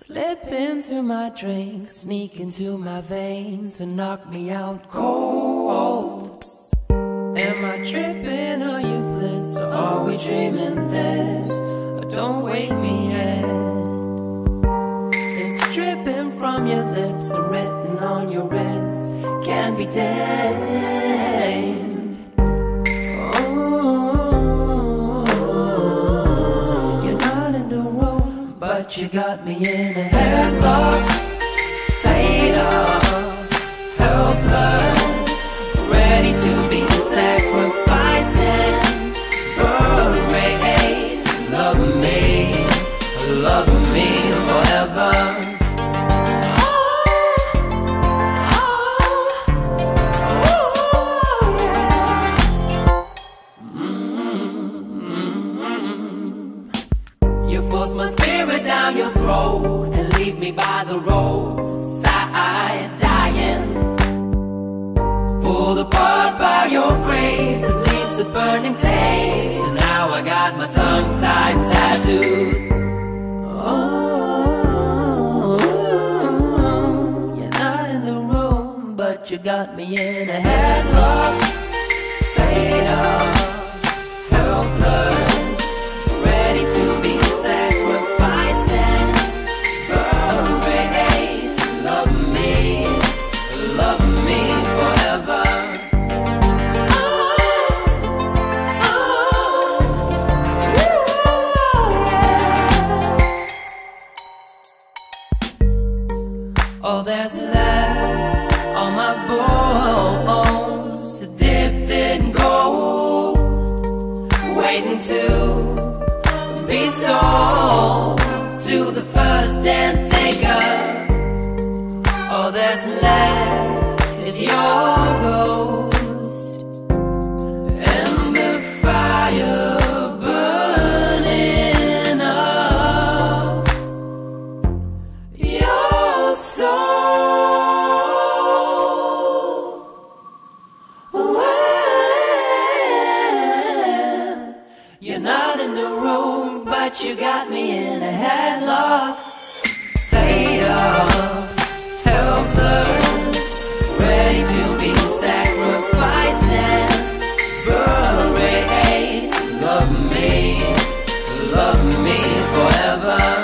Slip into my drink, sneak into my veins and knock me out cold. Am I tripping? Are you bliss? Or are we dreaming this? Don't wake me yet. It's dripping from your lips and written on your wrist. Can't be tamed. But you got me in a headlock. Tied throat and leave me by the roadside dying. Pulled apart by your grace, it leaves a burning taste. And now I got my tongue tied tattooed. Oh, you're not in the room, but you got me in a headlock. Tied All that's left on my bones Dipped in gold Waiting to be sold To the first and taker All that's left is your gold. but you got me in a headlock. Tied up, helpless, ready to be sacrificed and buried. Love me, love me forever.